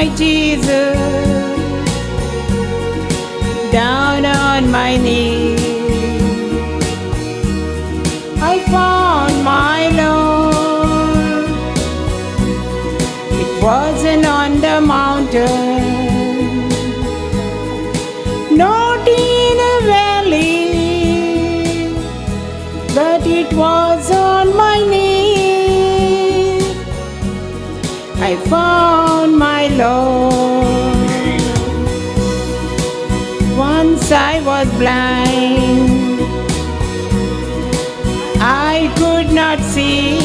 my Jesus, down on my knees. I found my Lord. It wasn't on the mountain, I found my Lord. Once I was blind. I could not see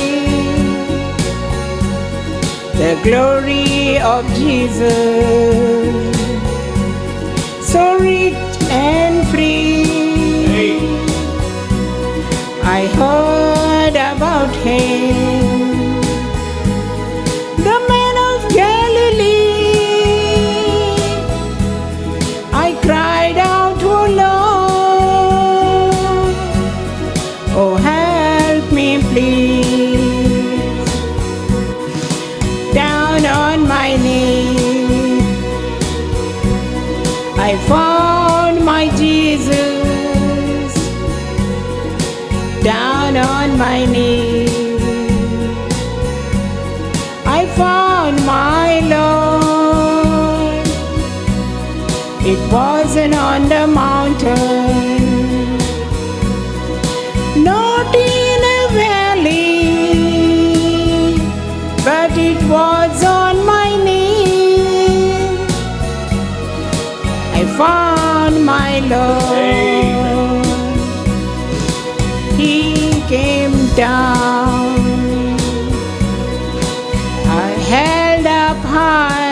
the glory of Jesus. I found my Jesus. Down on my knees, I found my Lord. It wasn't on the mountain, not in a valley, but it was Lord. He came down. I held up high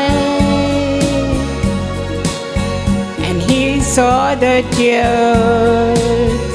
and he saw the tears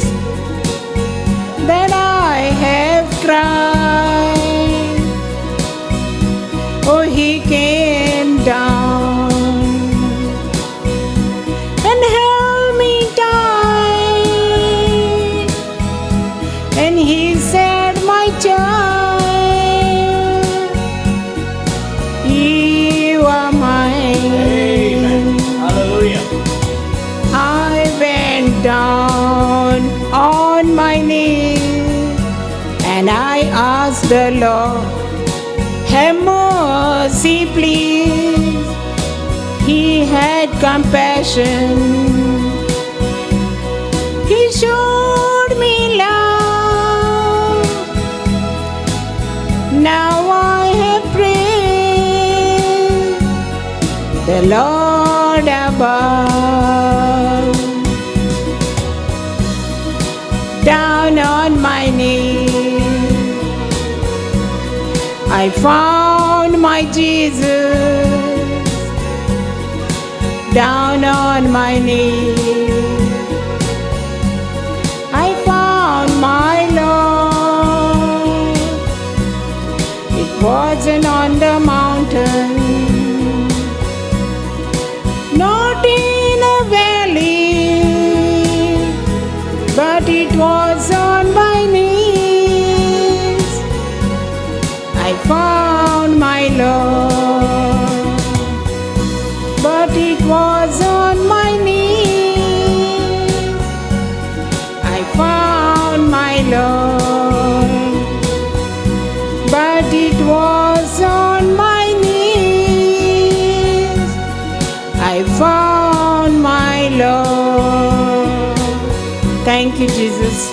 down on my knees and I asked the Lord, have mercy, please. He had compassion. He showed me love. Now I have praised the Lord above. Down on my knees, I found my Jesus. Down on my knees, but it was on my knees. I found my Lord, but it was on my knees. I found my Lord. Thank you, Jesus.